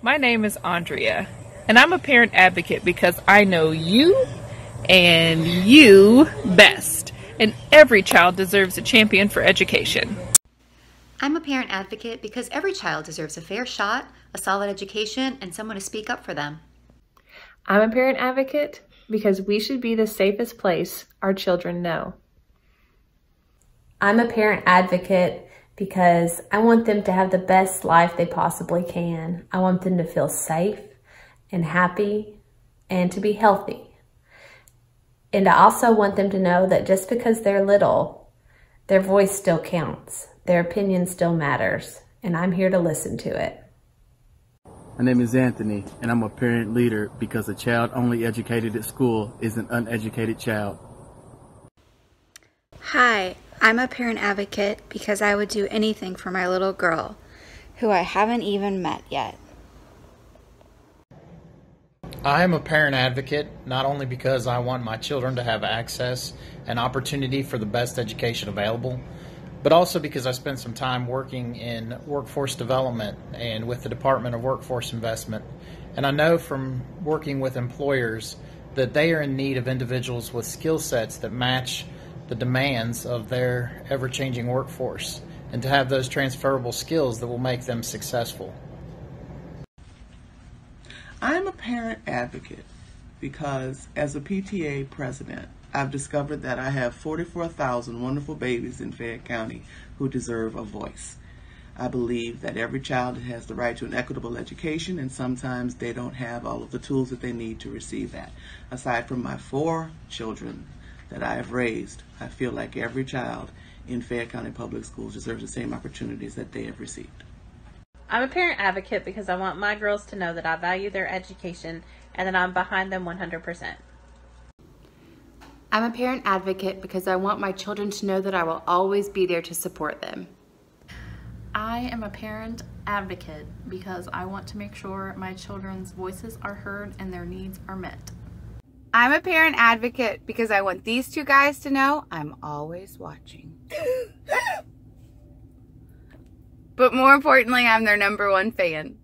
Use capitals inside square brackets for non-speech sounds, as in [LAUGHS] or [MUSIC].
My name is Andrea, and I'm a parent advocate because I know you and you best, and every child deserves a champion for education. I'm a parent advocate because every child deserves a fair shot, a solid education, and someone to speak up for them. I'm a parent advocate because we should be the safest place our children know. I'm a parent advocate because I want them to have the best life they possibly can. I want them to feel safe and happy and to be healthy. And I also want them to know that just because they're little, their voice still counts. Their opinion still matters. And I'm here to listen to it. My name is Anthony, and I'm a parent leader because a child only educated at school is an uneducated child. Hi, I'm a parent advocate because I would do anything for my little girl, who I haven't even met yet. I am a parent advocate not only because I want my children to have access and opportunity for the best education available, but also because I spent some time working in workforce development and with the Department of Workforce Investment. And I know from working with employers that they are in need of individuals with skill sets that match the demands of their ever changing workforce and to have those transferable skills that will make them successful. I'm a parent advocate because as a PTA president, I've discovered that I have 44,000 wonderful babies in Fayette County who deserve a voice. I believe that every child has the right to an equitable education, and sometimes they don't have all of the tools that they need to receive that. Aside from my four children that I have raised, I feel like every child in Fayette County Public Schools deserves the same opportunities that they have received. I'm a parent advocate because I want my girls to know that I value their education and that I'm behind them 100%. I'm a parent advocate because I want my children to know that I will always be there to support them. I am a parent advocate because I want to make sure my children's voices are heard and their needs are met. I'm a parent advocate because I want these two guys to know I'm always watching. [LAUGHS] but more importantly, I'm their number one fan.